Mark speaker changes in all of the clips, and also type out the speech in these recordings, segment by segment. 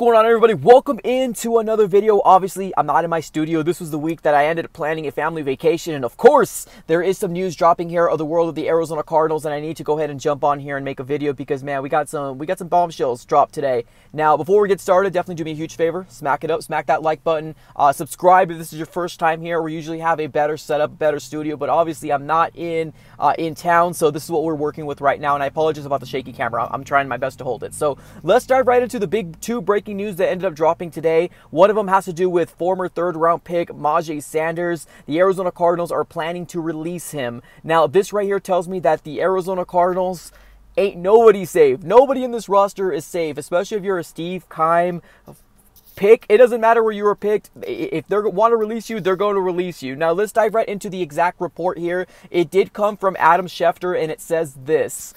Speaker 1: going on everybody? Welcome into another video. Obviously, I'm not in my studio. This was the week that I ended up planning a family vacation. And of course, there is some news dropping here of the world of the Arizona Cardinals. And I need to go ahead and jump on here and make a video because man, we got some we got some bombshells dropped today. Now, before we get started, definitely do me a huge favor. Smack it up, smack that like button. Uh, subscribe if this is your first time here. We usually have a better setup, better studio, but obviously I'm not in uh, in town, so this is what we're working with right now. And I apologize about the shaky camera. I'm trying my best to hold it. So let's dive right into the big two breaking news that ended up dropping today. One of them has to do with former third round pick Myjai Sanders. The Arizona Cardinals are planning to release him. Now, this right here tells me that the Arizona Cardinals ain't nobody safe. Nobody in this roster is safe, especially if you're a Steve Keim pick. It doesn't matter where you were picked. If they want to release you, they're going to release you. Now, let's dive right into the exact report here. It did come from Adam Schefter, and it says this.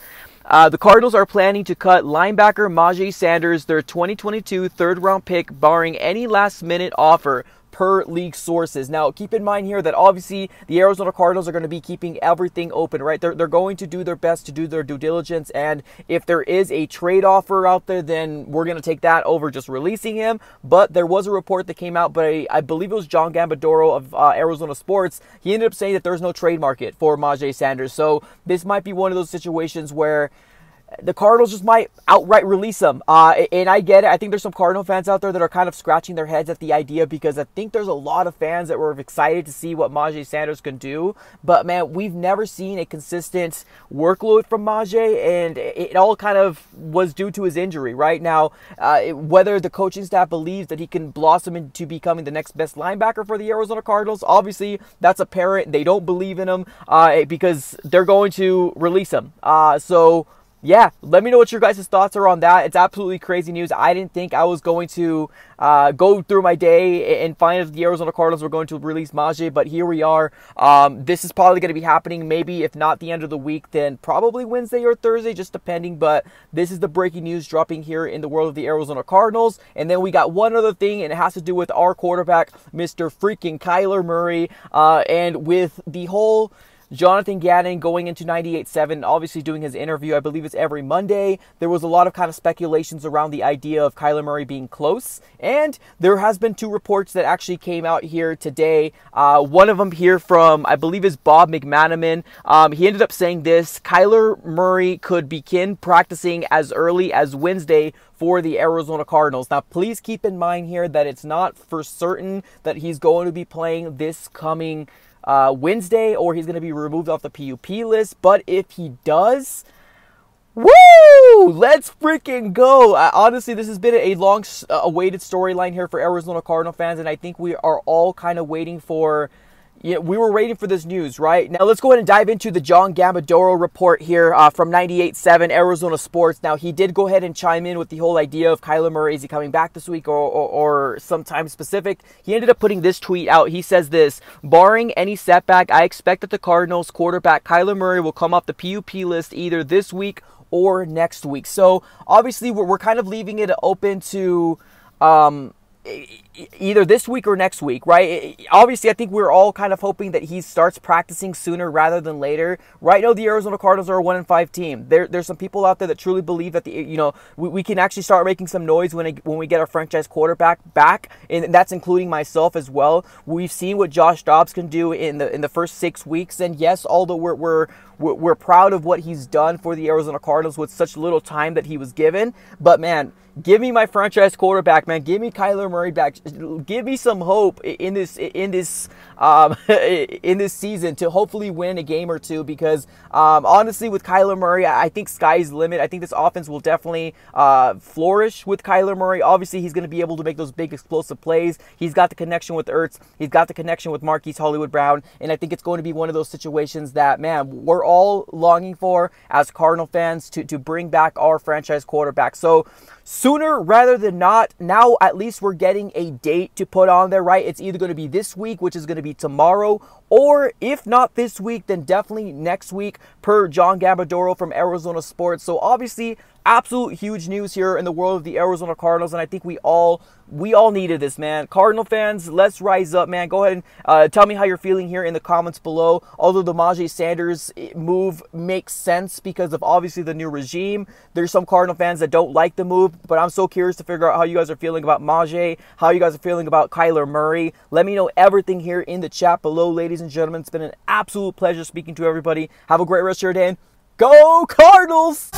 Speaker 1: Uh, the Cardinals are planning to cut linebacker Myjai Sanders, their 2022 third round pick, barring any last minute offer per league sources. Now, keep in mind here that obviously the Arizona Cardinals are going to be keeping everything open, right? They're, they're going to do their best to do their due diligence. And if there is a trade offer out there, then we're going to take that over just releasing him. But there was a report that came out but I believe it was John Gambadoro of uh, Arizona Sports. He ended up saying that there's no trade market for Myjai Sanders. So this might be one of those situations where the Cardinals just might outright release him. Uh, and I get it. I think there's some Cardinal fans out there that are kind of scratching their heads at the idea because I think there's a lot of fans that were excited to see what Myjai Sanders can do. But man, we've never seen a consistent workload from Myjai, and it all kind of was due to his injury. Right now, uh, whether the coaching staff believes that he can blossom into becoming the next best linebacker for the Arizona Cardinals, obviously that's apparent. They don't believe in him uh, because they're going to release him. Uh, so yeah, let me know what your guys' thoughts are on that. It's absolutely crazy news. I didn't think I was going to uh, go through my day and find if the Arizona Cardinals were going to release Myjai, but here we are. Um, this is probably going to be happening maybe, if not the end of the week, then probably Wednesday or Thursday, just depending. But this is the breaking news dropping here in the world of the Arizona Cardinals. And then we got one other thing, and it has to do with our quarterback, Mr. freaking Kyler Murray, uh, and with the whole Jonathan Gannon going into 98.7, obviously doing his interview, I believe it's every Monday. There was a lot of kind of speculations around the idea of Kyler Murray being close, and there has been two reports that actually came out here today. Uh, one of them here from, I believe, is Bob McManaman. Um, he ended up saying this Kyler Murray could begin practicing as early as Wednesday for the Arizona Cardinals. Now, please keep in mind here that it's not for certain that he's going to be playing this coming uh, Wednesday or he's going to be removed off the PUP list. But if he does, woo! Let's freaking go. Uh, honestly, this has been a long uh, awaited storyline here for Arizona Cardinal fans, and I think we are all kind of waiting for yeah, we were waiting for this news, right? Now let's go ahead and dive into the John Gambadoro report here uh, from 98.7 Arizona Sports. Now he did go ahead and chime in with the whole idea of Kyler Murray. Is he coming back this week or, or, or sometime specific? He ended up putting this tweet out. He says this, barring any setback, I expect that the Cardinals quarterback Kyler Murray will come off the PUP list either this week or next week. So obviously we're, we're kind of leaving it open to um, either this week or next week, right? Obviously, I think we're all kind of hoping that he starts practicing sooner rather than later. Right now, the Arizona Cardinals are a one and five team. There, there's some people out there that truly believe that the you know we, we can actually start making some noise when it, when we get our franchise quarterback back, and that's including myself as well. We've seen what Josh Dobbs can do in the in the first six weeks, and yes, although we're we're we're proud of what he's done for the Arizona Cardinals with such little time that he was given, but man Give me my franchise quarterback, man. Give me Kyler Murray back. Give me some hope in this in this um, in this season to hopefully win a game or two. Because um, honestly, with Kyler Murray, I think sky's the limit. I think this offense will definitely uh, flourish with Kyler Murray. Obviously, he's going to be able to make those big explosive plays. He's got the connection with Ertz. He's got the connection with Marquise Hollywood Brown, and I think it's going to be one of those situations that man we're all longing for as Cardinal fans to to bring back our franchise quarterback. So sooner rather than not. Now, at least we're getting a date to put on there, right? It's either going to be this week, which is going to be tomorrow, or if not this week, then definitely next week, per John Gambadoro from Arizona Sports. So, obviously, absolute huge news here in the world of the Arizona Cardinals, and I think we all we all needed this, man. Cardinal fans, let's rise up, man. Go ahead and uh, tell me how you're feeling here in the comments below. Although the Myjai Sanders eh, move makes sense because of obviously the new regime, there's some Cardinal fans that don't like the move, but I'm so curious to figure out how you guys are feeling about Myjai, how you guys are feeling about Kyler Murray. Let me know everything here in the chat below, ladies and gentlemen. It's been an absolute pleasure speaking to everybody. Have a great rest of your day. And go Cardinals!